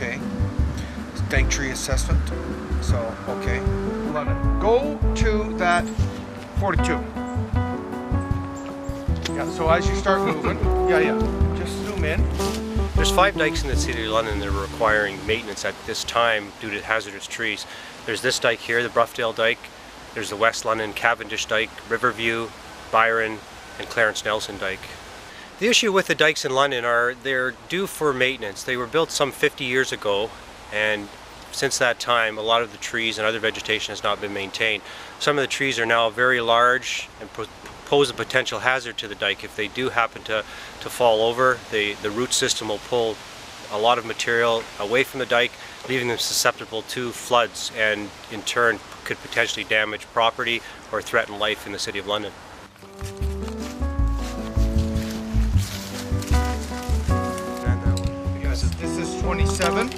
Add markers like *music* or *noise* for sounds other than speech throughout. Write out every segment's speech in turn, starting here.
okay. Dike tree assessment, so, okay. London, go to that 42. Yeah, so as you start moving, *laughs* yeah, yeah, just zoom in. There's five dikes in the city of London that are requiring maintenance at this time due to hazardous trees. There's this dike here, the Broughdale Dike. There's the West London Cavendish Dike, Riverview, Byron, and Clarence Nelson Dike. The issue with the dikes in London are they're due for maintenance. They were built some 50 years ago and since that time a lot of the trees and other vegetation has not been maintained. Some of the trees are now very large and pose a potential hazard to the dike. If they do happen to, to fall over, the, the root system will pull a lot of material away from the dike, leaving them susceptible to floods and in turn could potentially damage property or threaten life in the City of London. 27,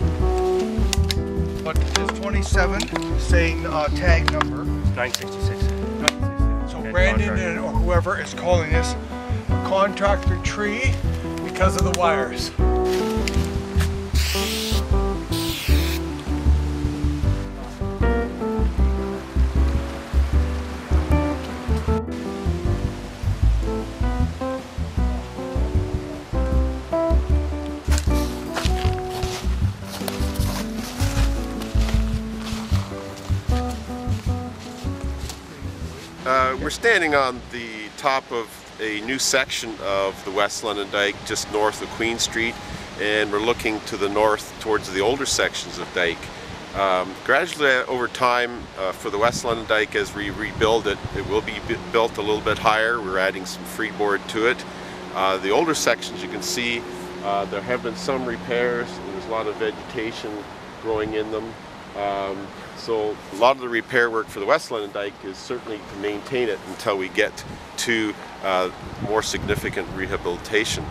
but this 27 saying uh, tag number. 966. So Brandon and or whoever is calling this contractor tree because of the wires. Uh, we're standing on the top of a new section of the West London Dyke just north of Queen Street and we're looking to the north towards the older sections of Dyke. Um, gradually uh, over time uh, for the West London Dyke as we rebuild it, it will be built a little bit higher. We're adding some freeboard to it. Uh, the older sections you can see uh, there have been some repairs. There's a lot of vegetation growing in them. Um, so a lot of the repair work for the West London Dyke is certainly to maintain it until we get to uh, more significant rehabilitation.